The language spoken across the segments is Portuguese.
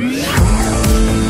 Música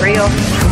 real.